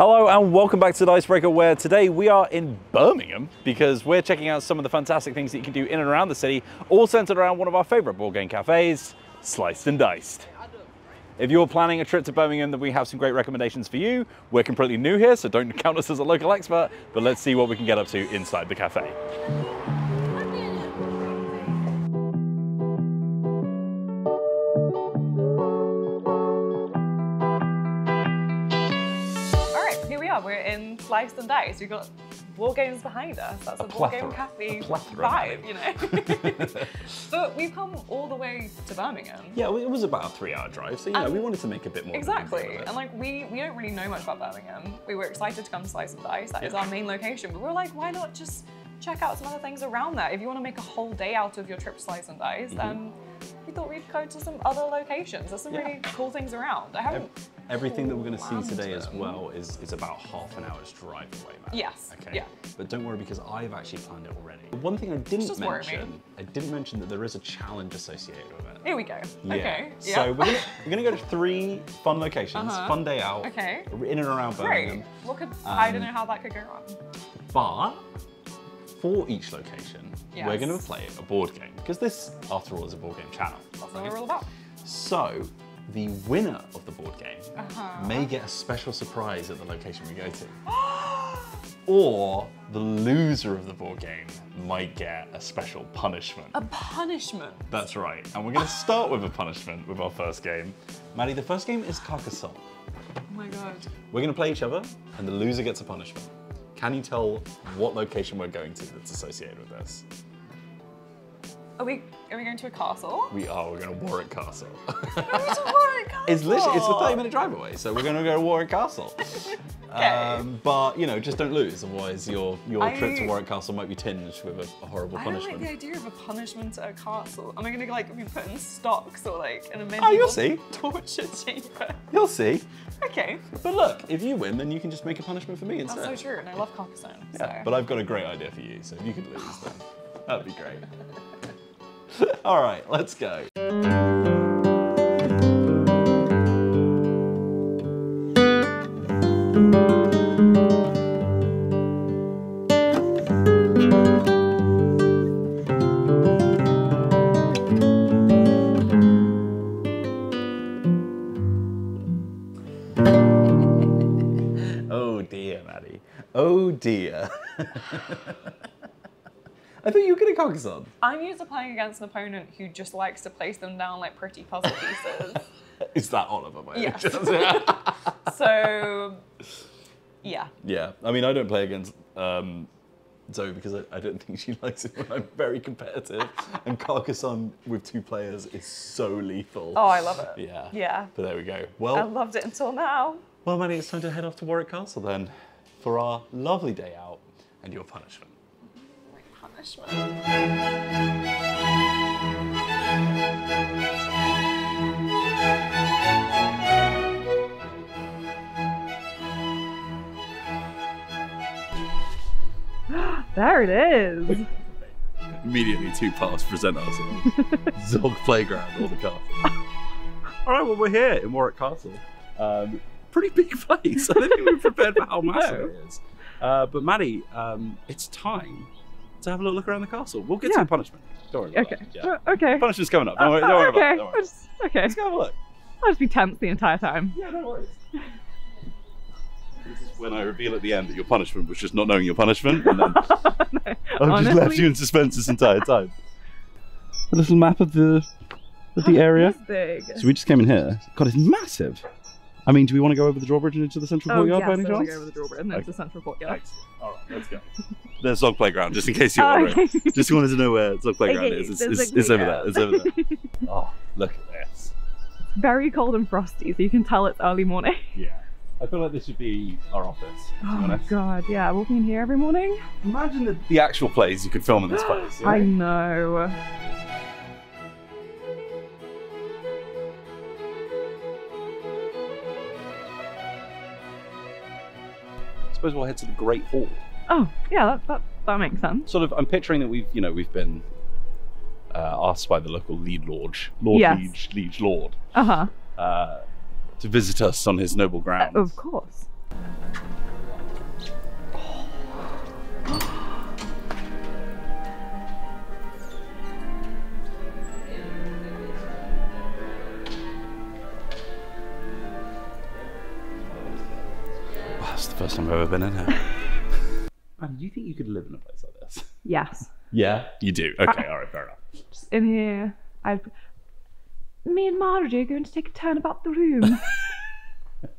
Hello and welcome back to the Dicebreaker where today we are in Birmingham because we're checking out some of the fantastic things that you can do in and around the city, all centered around one of our favorite board game cafes, Sliced and Diced. If you're planning a trip to Birmingham, then we have some great recommendations for you. We're completely new here, so don't count us as a local expert, but let's see what we can get up to inside the cafe. Sliced and Diced. We've got war games behind us. That's a, A board game cafe plethora, vibe, you know. but we've come all the way to Birmingham. Yeah, well, it was about a three hour drive, so yeah, know, Um, we wanted to make a bit more. of a big deal Exactly. And like we we don't really know much about Birmingham. We were excited to come to Slice and Dice. That is Yeah. our main location. But we were like, why not just check out some other things around there? If you want to make a whole day out of your trip to Slice and Dice, then we thought we'd go to some other locations. There's some. Yeah. really cool things around. I haven't Everything that we're going to see today as well is, is about half an hour's drive away, Matt. Yes, Okay. yeah. But don't worry because I've actually planned it already. One thing I didn't mention, I didn't mention that there is a challenge associated with it. Here we go. Yeah. Okay. So yeah. we're gonna we're gonna go to three fun locations, Uh-huh. fun day out. Okay. In and around Great. Birmingham. What could I don't Um, know how that could go wrong. But for each location, we're gonna play a board game because this, after all, is a board game channel. That's what we're all about. So the winner of the board game Uh-huh. may get a special surprise at the location we go to. or the loser of the board game might get a special punishment. A punishment. That's right. And we're going to start with a punishment with our first game. Maddie, the first game is Carcassonne. Oh my god. We're going to play each other, and the loser gets a punishment. Can you tell what location we're going to that's associated with this? Are we are we going to a castle? We are. We're going to Warwick Castle. We're going to Warwick Castle. it's literally it's a 30 minute drive away, so we're going to go to Warwick Castle. Um, but you know, just don't lose, otherwise your your trip to Warwick Castle might be tinged with a, a horrible I don't like the idea of a punishment at a castle. Am I going to like be put in stocks or like in a medieval Oh, you'll see. torture chamber? You'll see. Okay, But look, if you win, then you can just make a punishment for me instead. that's so true, and I love Carcassonne. Yeah, so. but I've got a great idea for you, so if you could lose, then that'd be great. All right, let's go. Oh dear, Maddie. Oh dear. I thought you were good at Carcassonne. I'm used to playing against an opponent who just likes to place them down like pretty puzzle pieces. Is that Oliver, by Yes. so, yeah. yeah, I mean, I don't play against um, Zoe because I, I don't think she likes it when I'm very competitive. and Carcassonne with two players is so lethal. Oh, I love it. Yeah. Yeah. But there we go. Well, I loved it until now. well, Maddie, it's time to head off to Warwick Castle then for our lovely day out and your punishment. Punishment. There it is. Immediately two paths present ourselves. Zog Playground or the castle. All right, well, we're here in Warwick Castle. Um, pretty big place. I don't think we were prepared for how massive No. it is. Uh, but Maddie, um, it's time to have a little look around the castle. We'll get to Yeah. the punishment. Don't worry about Okay. that. Yeah. Uh, Okay. Punishment's coming up. Don't Uh, worry, uh, don't worry okay. about it. Don't worry. I'll just- okay. Let's go have a look. I'll just be tense the entire time. Yeah, no worries. This is when I reveal at the end that your punishment was just not knowing your punishment, and then No, I've just left you in suspense this entire time. A little map of the of the area. Big. So we just came in here. God, it's massive. I mean, do we want to go over the drawbridge and into the central Oh, courtyard yes, by any I wanna go over the drawbridge and then Okay. to the central courtyard. All right, let's go. There's Zog Playground, just in case you're Oh, wondering. okay. Just wanted to know where Zog Playground Okay, is. It's, there's it's, a- it's over there. It's over there. Oh, look at this. It's very cold and frosty, so you can tell it's early morning. Yeah. I feel like this should be our office, to be Oh honest. god, yeah, walking in here every morning. Imagine the, the actual plays you could film in this place. you I know? know. Suppose we'll head to the Great Hall. Oh, yeah, that, that, that makes sense. Sort of, I'm picturing that we've, you know, we've been uh, asked by the local lead lord, Lord Yes. Liege, Liege Lord, Uh huh. uh, to visit us on his noble grounds. Of course. First time I've ever been in here. Man, do you think you could live in a place like this? Yes. Yeah, you do. Okay, all right, fair enough. Just in here, I'd. Me and Marjorie are going to take a turn about the room.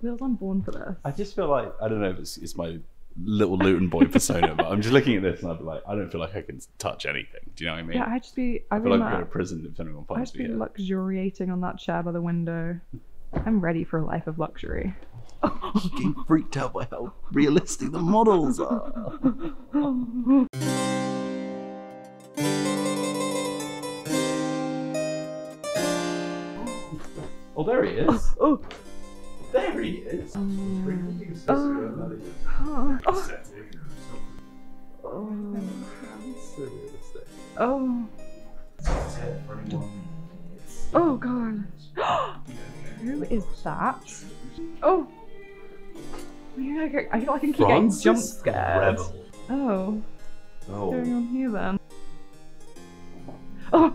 Wheels, I'm born for this. I just feel like I don't know if it's, it's my little Luton boy persona, but I'm just looking at this and I'd be like, I don't feel like I can touch anything. Do you know what I mean? Yeah, I'd just be. I I'd feel be, like I'm ma- going to prison if anyone finds I'd finds just me be here. luxuriating on that chair by the window. I'm ready for a life of luxury. Getting freaked out by how realistic the models are. Oh, there he is. Oh, oh. There he is. Um, uh, uh, oh, oh, oh, oh God. Who is that? Oh. Yeah, I get- I feel like I can keep getting jump scared. Oh, what's going Oh. on here then? Oh,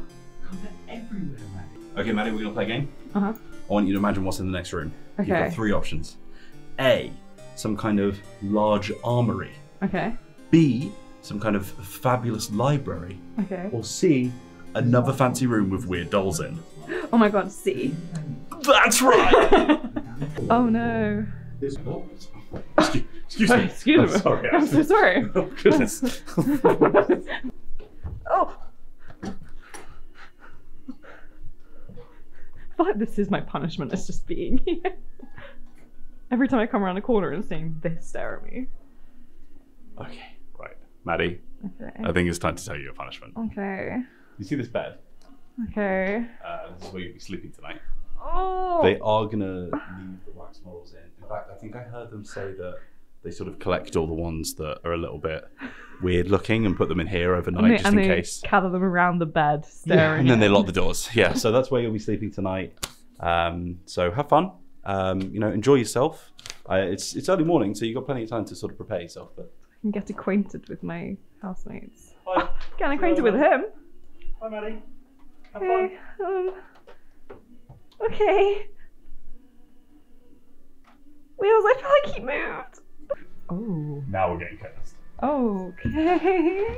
Okay, Maddie, we're going to play a game. uh huh. I want you to imagine what's in the next room. Okay. You've got three options. A, some kind of large armory. Okay, B, some kind of fabulous library. okay. Or C, another fancy room with weird dolls in. Oh my god, C. That's right! Oh no. Excuse, excuse me. Excuse me. sorry. I'm so sorry. Oh, goodness. Oh. I feel this is my punishment. It's just being here. Every time I come around a corner and seeing this stare at me. okay, right. Maddie, Okay. I think it's time to tell you your punishment. Okay. You see this bed? Okay. Uh, this is where you'll be sleeping tonight. Oh. They are gonna leave the wax models in. In fact, I think I heard them say that they sort of collect all the ones that are a little bit weird looking and put them in here overnight and they, just and in they case. gather them around the bed, staring. and then they lock the doors. Yeah, so that's where you'll be sleeping tonight. Um, so have fun. Um, you know, enjoy yourself. Uh, it's it's early morning, so you've got plenty of time to sort of prepare yourself. But I can get acquainted with my housemates. Hi. Get acquainted with him. Hi, Maddie. Have Okay. Um. Okay. Wheels, I feel like he moved. Oh. Now we're getting cursed. Okay.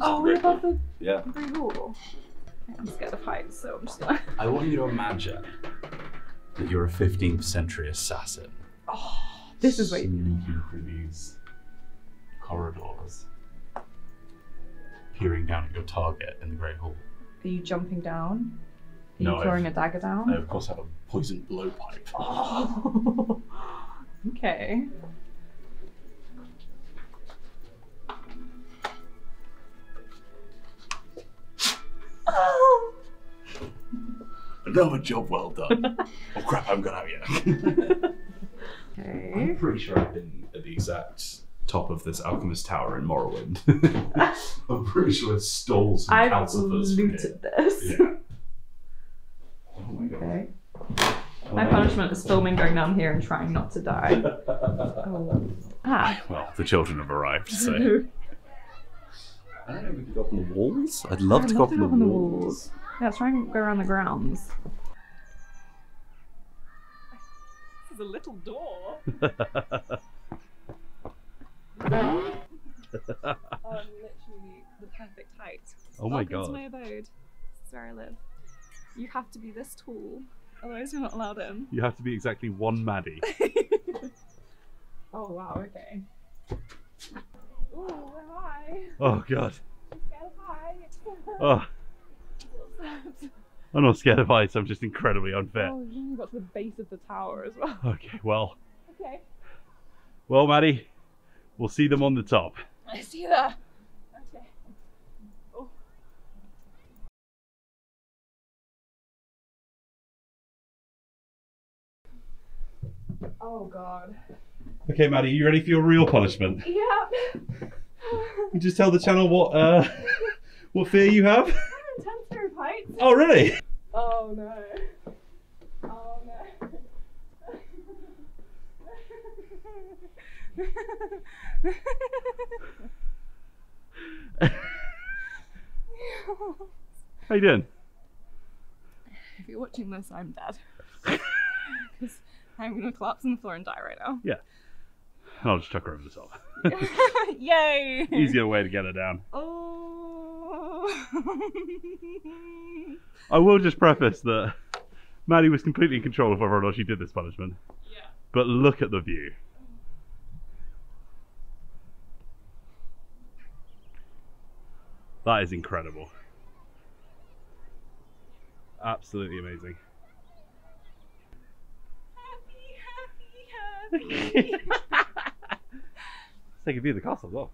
Oh, we're above the Yeah. Great Hall. I'm scared of heights, so I'm just gonna. I want you to imagine that you're a 15th century assassin. Oh, this is what. You Sneaking through these corridors, peering down at your target in the Great Hall. Are you jumping down? Are No, you throwing I've- a dagger down? I of course have a poisoned blowpipe. Oh. okay. Oh. Another job well done. oh crap, I haven't got out yet. Okay. I'm pretty sure I've been at the exact top of this alchemist tower in Morrowind. I'm pretty sure it stole some I've calcifers from looted this. Yeah. Oh my god. Okay. My punishment is filming going down here and trying not to die. Oh. Ah. Well, the children have arrived, so. I don't know if we could go up on the walls. I'd love I'd to go love up to on go the up on the walls. walls. Yeah, let's try and go around the grounds. This is a little door. Oh, I'm literally the perfect height. oh my Welcome to god. my abode. This is where I live. You have to be this tall, otherwise you're not allowed in. You have to be exactly one Maddie. oh wow, okay. Ooh, where am I? Oh god. I'm scared of heights. Oh, I'm not scared of heights. I'm just incredibly unfit. Oh, you only got to the base of the tower as well. Okay, well, Okay, well, Maddie, we'll see them on the top. I see that. Okay. Oh. Oh god. Okay, Maddie, you ready for your real punishment? Yeah. You just tell the channel what uh, what fear you have. Intense fear of heights. Oh, really? Oh no. Oh no. How you doing? if you're watching this, I'm dead. Because I'm gonna collapse on the floor and die right now. Yeah. I'll just chuck her over the top. Yay! Easier way to get her down. Oh. I will just preface that Maddie was completely in control of whether or not she did this punishment. yeah. But look at the view. That is incredible. Absolutely amazing. Happy, happy, happy. Let's take a view of the castle as well.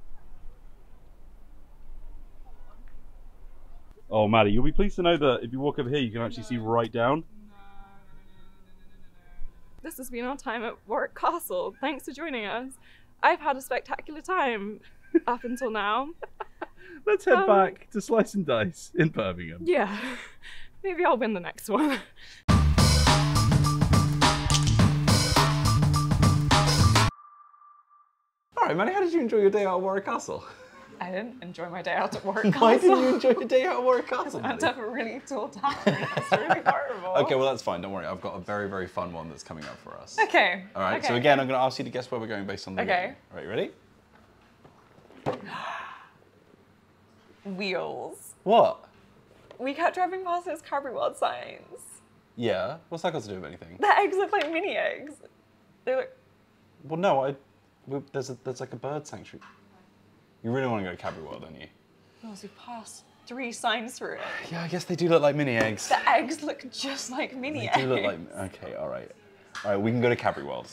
Oh, Maddie, you'll be pleased to know that if you walk over here, you can actually see right down. This has been our time at Warwick Castle. Thanks for joining us. I've had a spectacular time up until now. Let's head Um, back to Slice and Dice in Birmingham. Yeah. Maybe I'll win the next one. All right, Maddie, how did you enjoy your day out at Warwick Castle? I didn't enjoy my day out at Warwick Castle. Why didn't you enjoy your day out at Warwick Castle? I went Maddie? to have a really tall tower and it's really horrible. Okay, well that's fine. Don't worry. I've got a very, very fun one that's coming up for us. Okay. All right. So again, I'm going to ask you to guess where we're going based on the Okay. game. All right, you ready? Wheels. What? We kept driving past those Cadbury World signs. Yeah. What's that got to do with anything? The eggs look like mini eggs. They look. Well, no. I. we- There's a, there's like a bird sanctuary. You really want to go to Cadbury World, don't you? So we passed three signs through it. Yeah, I guess they do look like mini eggs. The eggs look just like mini They eggs. do look like. Okay. All right. All right. We can go to Cadbury World.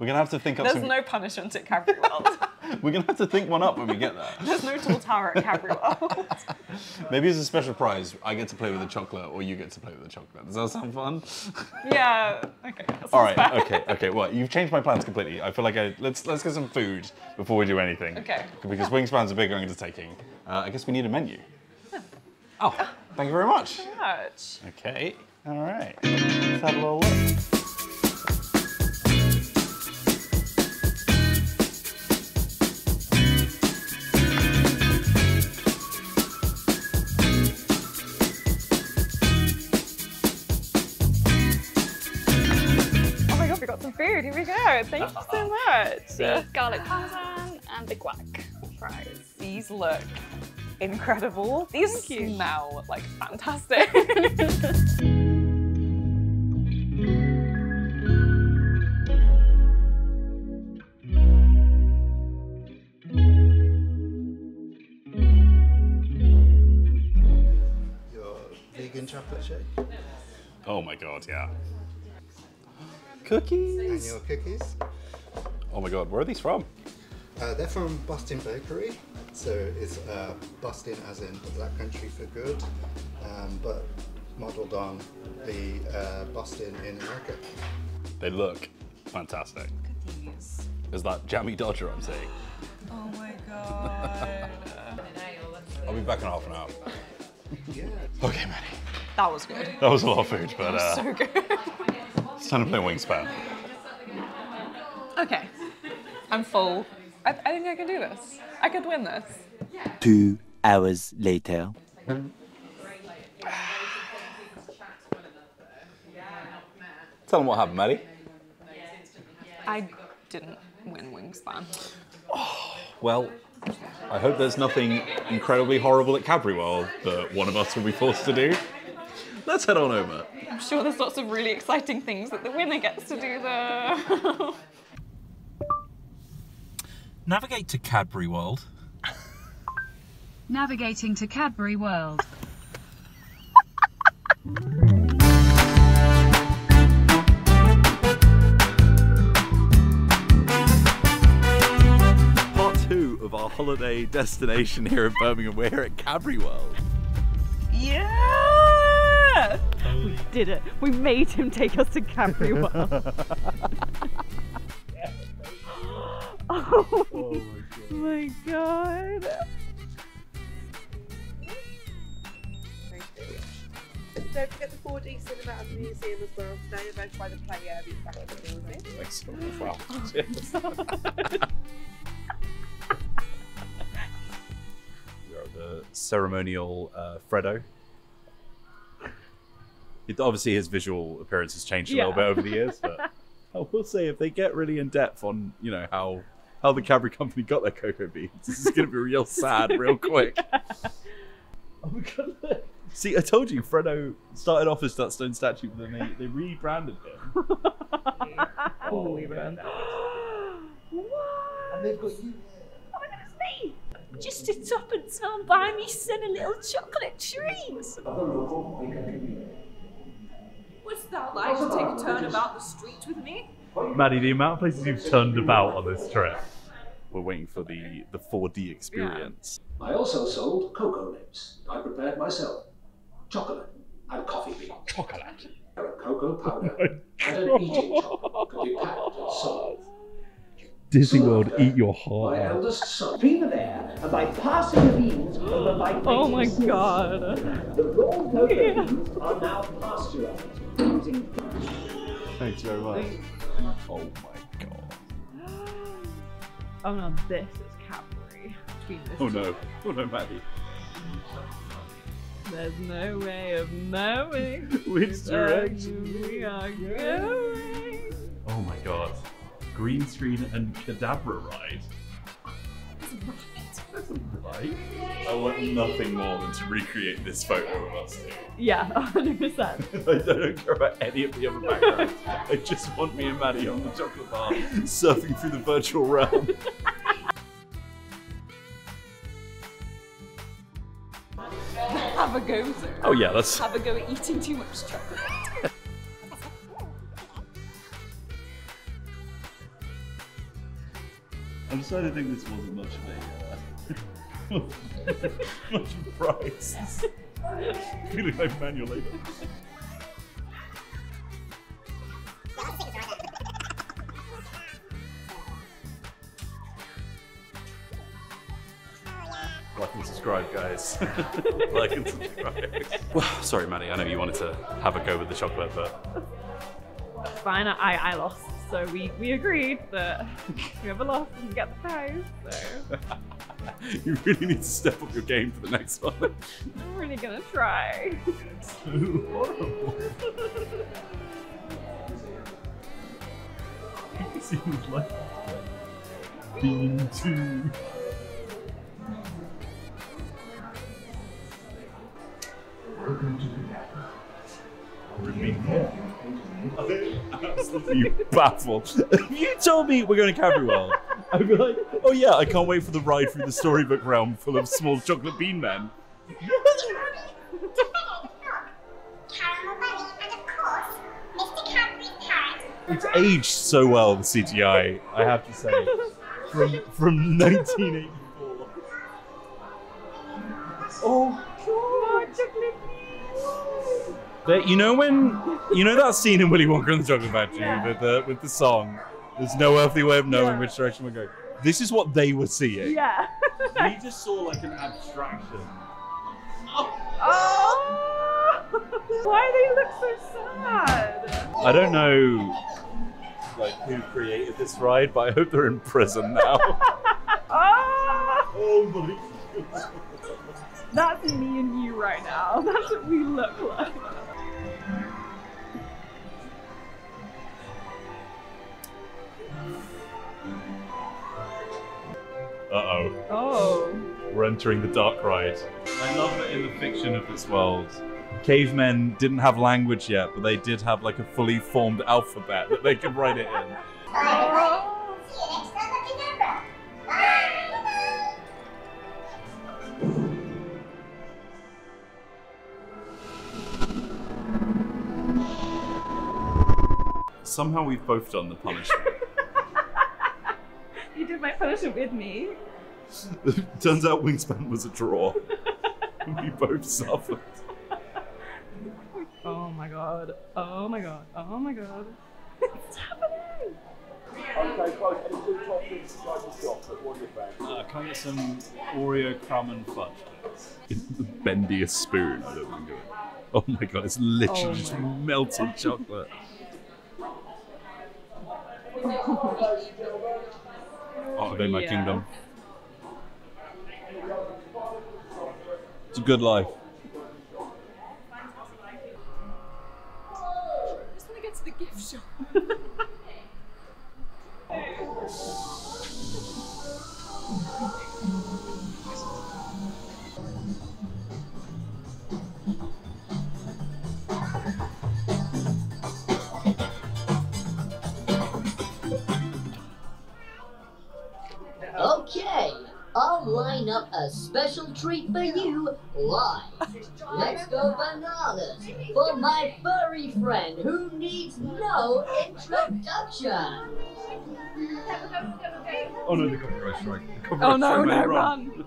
We're gonna have to think up There's some. no punishment at Cadbury World. We're gonna have to think one up when we get there. There's no tall tower at Cadbury World. Maybe as a special prize, I get to play with the chocolate, or you get to play with the chocolate. Does that sound fun? yeah. Okay. All bad. Okay. Okay. Well, you've changed my plans completely. I feel like I let's let's get some food before we do anything. Okay. Because Wingspan's are big undertaking. Uh, I guess we need a menu. Oh, thank you very much. Much. Okay. All right. Let's have a little look. Go. Thank you so uh-huh. much. the garlic parmesan and the guac fries. These look incredible. These Thank you. smell like fantastic. Your vegan chocolate shake Oh my god, yeah. And Cookies. your cookies. Oh my god, where are these from? Uh, they're from Bostin Bakery, so it's uh, Bostin as in the Black Country for good, um, but modelled on the uh, Boston in America. They look fantastic. These. Is that Jammy Dodger I'm seeing? Oh my god. I'll be back in half an hour. Yeah. Okay, Maddie. that was good. That was a lot of food, but uh, So good. it's time to play Wingspan. okay. I'm full. I, I think I can do this. I could win this. Two hours later. Tell them what happened, Maddie. I didn't win Wingspan. Oh, well, I hope there's nothing incredibly horrible at Cadbury World that one of us will be forced to do. Let's head on over. I'm sure there's lots of really exciting things that the winner gets to do though. Navigate to Cadbury World. Navigating to Cadbury World. Part two of our holiday destination here in Birmingham. We're here at Cadbury World. yeah! We did it. We made him take us to Cadbury World. oh, my god. Don't forget the 4D cinema and museum as well today. They're both by the play area back in the building. Thanks so much. Wow. We're the ceremonial uh, Freddo. It, obviously, his visual appearance has changed a Yeah. little bit over the years, but I will say if they get really in depth on you know how how the Cadbury company got their cocoa beans, this is going to be real sad real quick. Oh my god! See, I told you, Freddo started off as that stone statue, but then they, they rebranded him. oh, even. And they've got you. Oh my goodness me! Just to top and tail, buy me send a little chocolate treat. Would thou like to take a turn about the street with me? Maddie, the amount of places you've turned about on this trip. We're waiting for the the 4D experience. I also sold cocoa nibs. I prepared myself. Chocolate and coffee beans. Chocolate. A cocoa powder and an eating chocolate could be packed and sold. Disney World, after, eat your uh, heart My out. eldest son. Be there, and by passing the beans over by Oh my god. the raw cocoa beans are now pasteurized using Thanks very much. Oh my god. Oh no, this is Cadbury. Between Oh no. Oh no, Maddie. There's no way of knowing Which direction? we are going. Oh my god. Green screen and Cadabra ride. I want nothing more than to recreate this photo of us two. Yeah, 100%. I don't care about any of the other backgrounds. I just want me and Maddie on the chocolate bar, surfing through the virtual realm. Have a go, sir. Oh yeah, that's Have a go at eating too much chocolate. I'm deciding to think this wasn't much of a uh, much of a prize. Feeling like manual labor. Like and subscribe, guys. like and subscribe. Well, sorry, Maddie. I know you wanted to have a go with the chocolate, but Fine, I, I lost. So we, we agreed that whoever lost doesn't get the prize. So you really need to step up your game for the next one. I'm really gonna try. so horrible. Seems like Bean 2. I'm absolutely baffled. You told me we're going to Cadbury World, I'd be like, oh yeah, I can't wait for the ride through the storybook realm full of small chocolate bean men. It's aged so well, the CGI, I have to say. From, from 1984. Oh, But you know when you know that scene in Willy Wonka and the Chocolate Factory with the with the song. There's no earthly way of knowing which direction we're going. This is what they were seeing. Yeah. We just saw like an abstraction. Oh! Why do they look so sad? I don't know like who created this ride, but I hope they're in prison now. Oh! oh my god. That's me and you right now. That's what we look like. Oh. Oh. We're entering the dark ride. I love that in the fiction of this world, cavemen didn't have language yet, but they did have like a fully formed alphabet that they could write it in. Somehow we've both done the punishment. You did my punishment with me. Turns out Wingspan was a draw. we both suffered. Oh my god. Oh my god. Oh my god. It's happening? Uh, can I get some Oreo crumb and fudge? the bendiest spoon. I don't want to do it. Oh my god, it's literally Oh just my melted chocolate. Oh, obey my Yeah. kingdom. It's a good life. I just want to get to the gift shop. line up a special treat for you live. Let's go bananas for my furry friend who needs no introduction. Oh no, the copyright strike. The copyright Oh, no, strike made no, it wrong.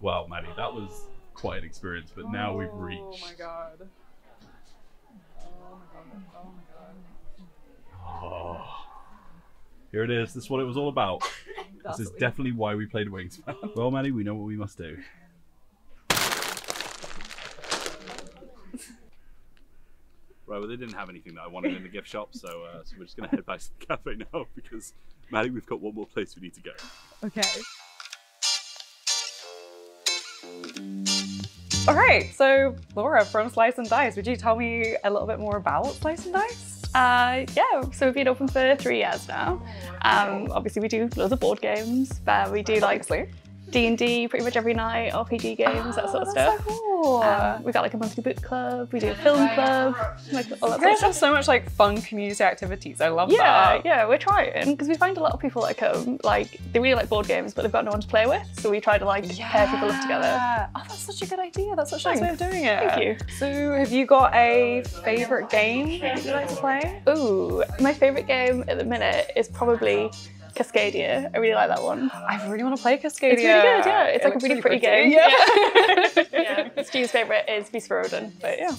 Wow, Maddie, that was quite an experience, but now we've reached. Oh my god. Oh. Here it is. This is what it was all about. This is definitely why we played Wingspan. well, Maddie, we know what we must do. Right, well, they didn't have anything that I wanted in the gift shop, so, uh, so we're just going to head back to the cafe now because, Maddie, we've got one more place we need to go. Okay. All right, so Laura from Slice and Dice, would you tell me a little bit more about Slice and Dice? Uh, yeah, so we've been open for three years now. Um, obviously, we do loads of board games, but we do like D and D pretty much every night, RPG games, that sort of stuff. So cool. Um, we got like a monthly book club. We do a film club, like all that You sort of guys have so much like fun community activities. I love Yeah, that. yeah, yeah, we're trying because we find a lot of people that come like they really like board games, but they've got no one to play with. So we try to like pair people up together. Oh, that's such a good idea. That's such a nice way of doing it. Thank you. So, have you got a favorite game that you like to play? Ooh, my favorite game at the minute is probably Cascadia. I really like that one. I really want to play Cascadia. It's really good, yeah. It's It like a really, really pretty, pretty. game. Yeah. yeah. Stu's favourite is Feast for Odin, but yeah.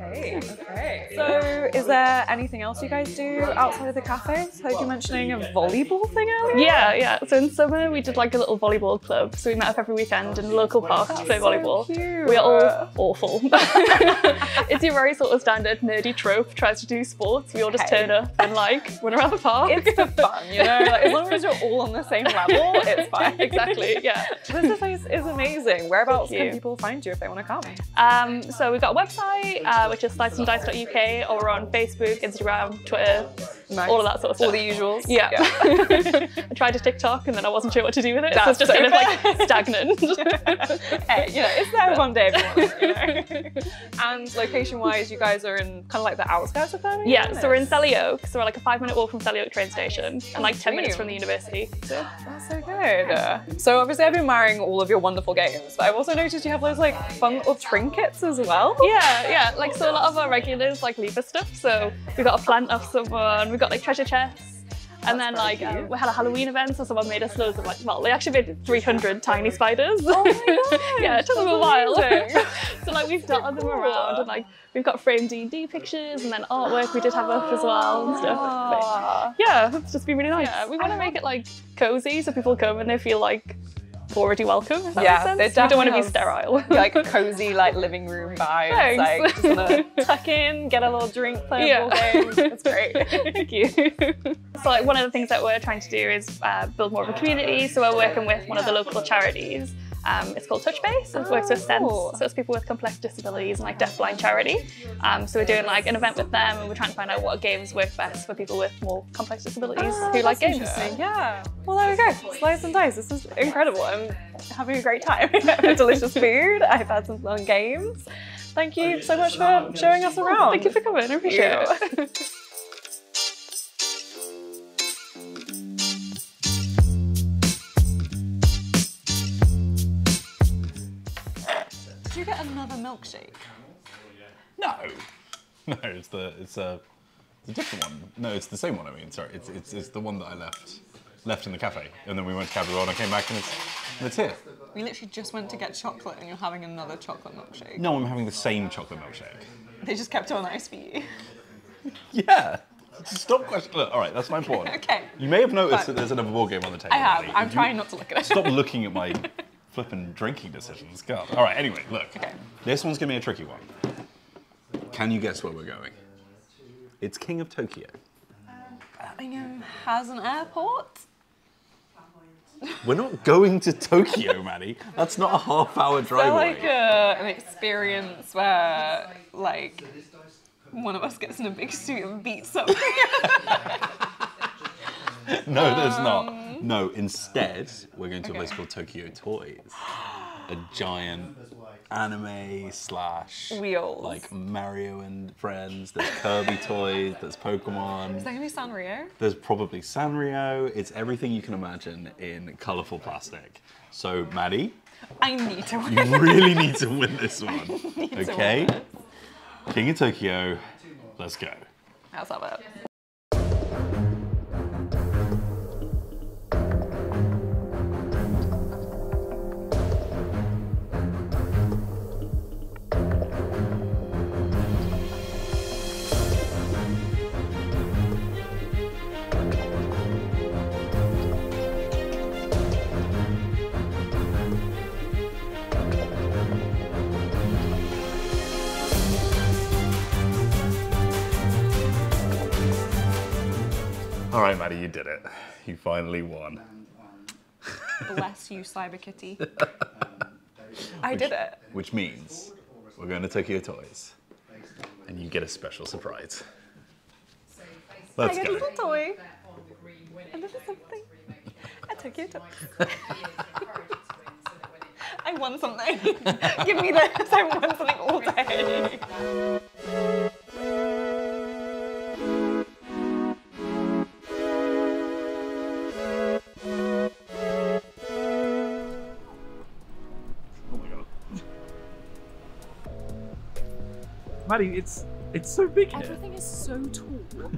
Okay, okay. So, is there anything else you guys do outside of the cafes? Heard you mentioning a volleyball thing earlier. Yeah, yeah. So in summer we did like a little volleyball club. So we met up every weekend in a local park to play so volleyball. cute. We are all awful. it's your very sort of standard nerdy trope. Tries to do sports. We all just Okay. turn up and like run around the park. It's for fun, you know. Like, as long as you're all on the same level, it's fine. exactly. Yeah. This place is amazing. Whereabouts can people find you if they want to come? Um, so we've got a website, uh, which is sliceanddice.uk, or we're on Facebook, Instagram, Twitter, Nice. all of that sort of stuff. All the usuals. Yeah. I tried to TikTok and then I wasn't sure what to do with it. so That's it's just kind of like stagnant. hey, you know, it's there one day if you know. and location-wise, you guys are in kind of like the outskirts of Birmingham. yeah, so we're in Selly Oak, so we're like a five minute walk from Selly Oak train station and like 10 minutes from the university. So That's so good. So obviously, I've been admiring all of your wonderful games, but I've also noticed you have those like fun little trinkets as well. yeah, yeah, like so a lot of our regulars like leave us stuff. So we got a plant off someone, we got like treasure chests. And then like uh, we had a Halloween event, so someone made us loads of like well, they actually made 300 tiny spiders. Oh my god! yeah, it took them a while. so like we've dotted them around and like we've got framed D&D pictures and then artwork we did have up as well and stuff. But, yeah, it's just been really nice. Yeah, we want to make it like cozy so people come and they feel like already welcome. If that Yeah, makes they don't want to be sterile. like cozy, like living room vibes. Thanks. Like just tuck in, get a little drink, play Yeah. a ball games. It's great. Thank you. so like one of the things that we're trying to do is uh, build more of a community. So we're working with one of the local charities. Um, it's called Touchbase. It works with Sense, Oh. so it's people with complex disabilities and like deafblind charity. Um, so we're doing like an event with them, and we're trying to find out what games work best for people with more complex disabilities who like That's games. Yeah. Well, there we go. Slice and dice. This is incredible. I'm having a great time. Delicious food. I've had some fun games. Thank you so much for showing us around. Thank you for coming. I appreciate it. milkshake? No, no, it's the it's a, it's a different one. No, it's the same one. I mean, sorry, it's it's, it's the one that I left left in the cafe, and then we went to Cadbury and I came back and it's and it's here. We literally just went to get chocolate and you're having another chocolate milkshake. No, I'm having the same chocolate milkshake. They just kept it on ice for you. Yeah. Stop questioning. Look, all right, that's my point. Okay. You may have noticed Fine. that there's another board game on the table. I have. Maddie. I'm you- trying not to look at it. Stop looking at my flipping drinking decisions. God. All right. Anyway, look. Okay. This one's gonna be a tricky one. Can you guess where we're going? It's King of Tokyo. Birmingham has an airport. We're not going to Tokyo, Maddie. That's not a half-hour drive away. like a, an experience where, like, one of us gets in a big suit and beats something. No, there's not. Um, No, instead, we're going to a place called Tokyo Toys. A giant anime slash Wheels. like Mario and Friends. There's Kirby toys. There's Pokemon. Is that gonna be Sanrio? There's probably Sanrio. It's everything you can imagine in colourful plastic. So, Maddie, I need to win. you really need to win this one. need to win Okay? King of Tokyo, let's go. How's that right, Maddie, you did it. You finally won. Bless you, Cyber Kitty. I did it. Which means we're going to Tokyo Toys. And you get a special surprise. Let's I get a little toy. A little something. I took your toy. I won something. Give me this. I won something all day. Maddie, it's it's so big here. Everything is so tall.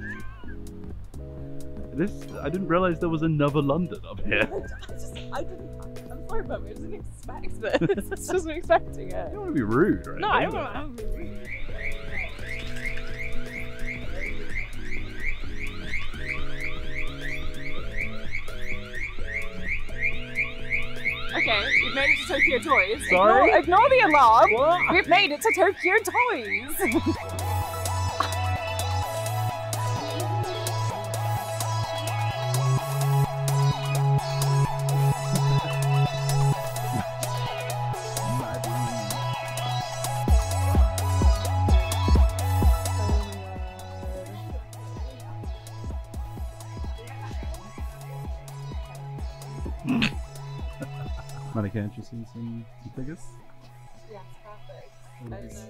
This I didn't realize there was another London up here. I just, I didn't. I'm sorry, but I didn't expect this. I wasn't expecting it. I don't want to be rude, right? No, I don't want to. Okay, we've made it to Tokyo Toys. Sorry? Ignore, ignore the alarm. We've made it to Tokyo Toys. Maddie, can you see some figures? Yes, perfect. All these,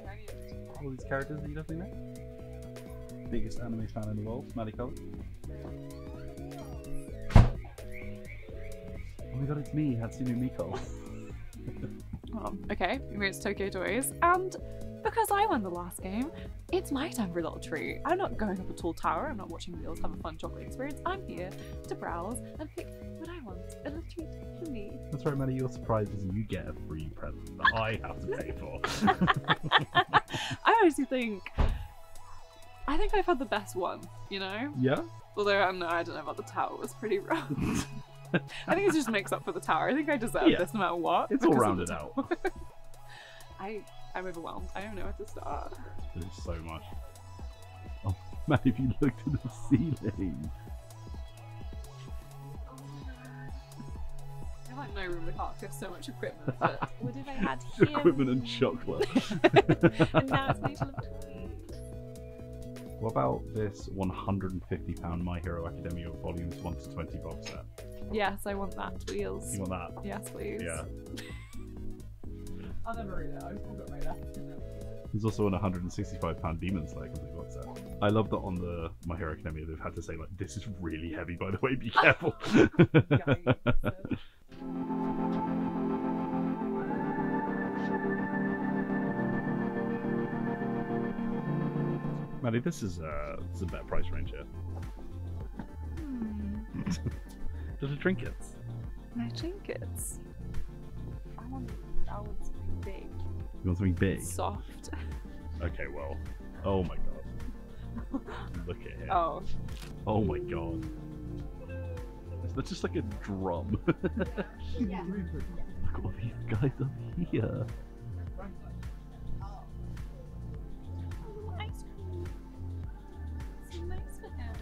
all these characters that you definitely know? Biggest anime fan in the world, Maddie Cullen. Oh my god, it's me, Hatsune Miku. Oh, okay, we made it to Tokyo Toys, and because I won the last game, it's my time for a little treat. I'm not going up a tall tower, I'm not watching Wheels have a fun chocolate experience. I'm here to browse and pick what I want. A treat me. That's right, Maddie, your surprise is you get a free present that I have to pay for. I honestly think. I think I've had the best one, you know? yeah? Although I don't know, I don't know about the tower, it was pretty rough. I think it just makes up for the tower. I think I deserve Yeah. this no matter what. It's all rounded out. I, I'm overwhelmed. I don't know where to start. There's so much. Oh, Maddie, if you looked at the ceiling. Have no room in the car 'cause there's so much equipment. But what if I had here? Equipment and chocolate. and now it's made to What about this £150 My Hero Academia Volumes 1 to 20 box set? Yes, I want that. Wheels. You want that? Yes, please. Yeah. I'll never read it. I've still got it right. There's also an 165 pound Demon Slayer complete box set. I love that on the My Hero Academia they've had to say like, this is really heavy by the way, be careful. Maddie, this is uh, this is a better price range here. Hmm. Little trinkets. My trinkets. I want, I want something big. You want something big? Soft. Okay, well. Oh my god. Look at him. Oh. Oh my god. Is that just like a drum? Look at all these guys up here. Ice cream. So nice for him.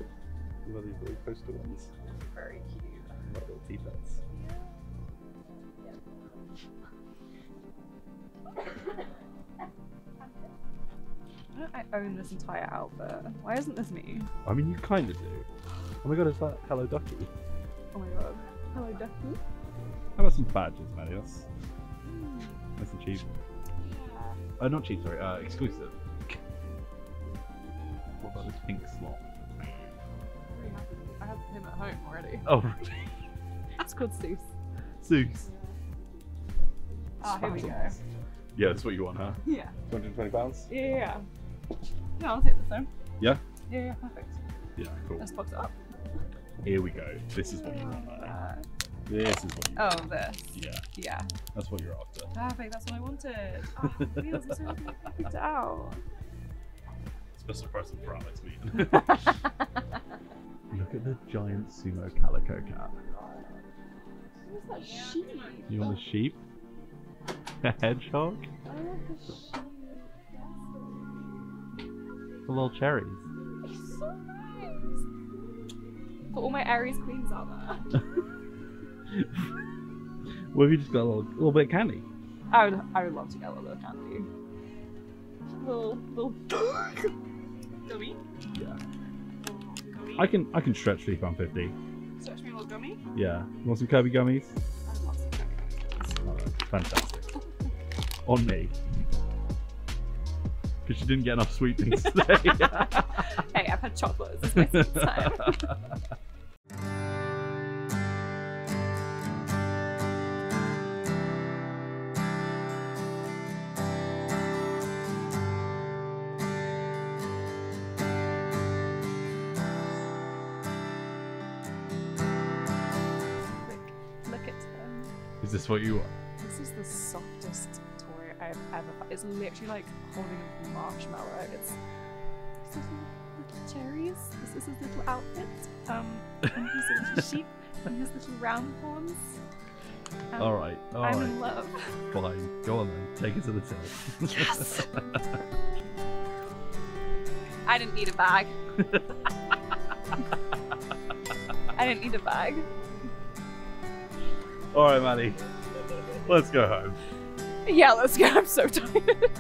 What are these little coaster ones? Very cute. Like little teapots. Why don't I own this entire outfit? Why isn't this me? I mean, you kind of do. Oh my god, is that Hello Ducky? Oh my god. Hello, Ducky. How about some badges, Maddie? That's nice and cheap. Uh, not cheap, sorry, uh, exclusive. What about this pink slot? I have him at home already. Oh, really? It's called Seuss. Zeus. Ah, here we go. Yeah, that's what you want, huh? Yeah. 220 pounds? Yeah, yeah, yeah. Yeah, I'll take this then. Yeah? Yeah, yeah, perfect. Yeah, cool. Let's box it up. Here we go. This is what you want there. Uh, this is what you want. Oh, want. this. Yeah, Yeah. that's what you're after. Perfect, that's what I wanted. Oh, wheels are so good. I picked it out. Special present for Alex Meehan. Look at the giant sumo calico cat. What's that sheep? You want the sheep? A hedgehog? I want the sheep. The little cherries. It's. Put all my Aries queens out there. What if you just got a little, little bit of candy? I would, I would love to get a little bit of candy. Little, little gummy. Yeah. Gummy. I can I can stretch three pound fifty. Search me a little gummy. Yeah. You want some Kirby gummies? I would love some gummy. Alright, fantastic. On me. Because you didn't get enough sweet things today. Hey, I've had chocolates. Is my time. Is what you want? This is the softest toy I've ever. It's literally like holding a marshmallow. It's little, little cherries. This is his little outfit. Um, and he's a little sheep. And he has little round horns. Um, Alright, I'm alright. in love. Fine. Go on then. Take it to the till. Yes! I didn't need a bag. I didn't need a bag. Alright, Maddie. Let's go home. Yeah, let's go. I'm so tired.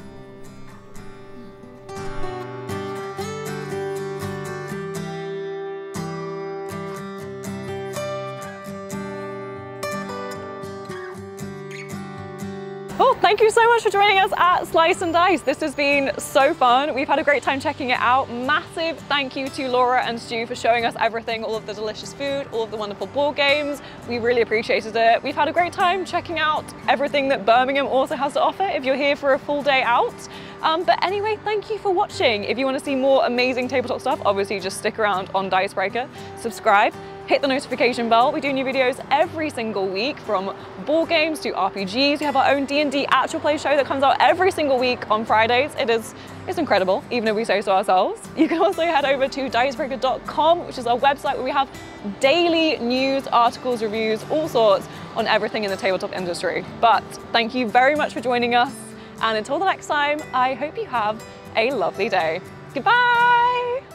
Thank you so much for joining us at Sliced N Diced. This has been so fun. We've had a great time checking it out. Massive thank you to Laura and Stu for showing us everything, all of the delicious food, all of the wonderful board games. We really appreciated it. We've had a great time checking out everything that Birmingham also has to offer if you're here for a full day out. Um, but anyway, thank you for watching. If you want to see more amazing tabletop stuff, obviously just stick around on Dicebreaker, subscribe, hit the notification bell. We do new videos every single week from board games to RPGs. We have our own D&D actual play show that comes out every single week on Fridays. It is it's incredible, even if we say so ourselves. You can also head over to dicebreaker.com, which is our website where we have daily news, articles, reviews, all sorts on everything in the tabletop industry. But thank you very much for joining us. And until the next time, I hope you have a lovely day. Goodbye!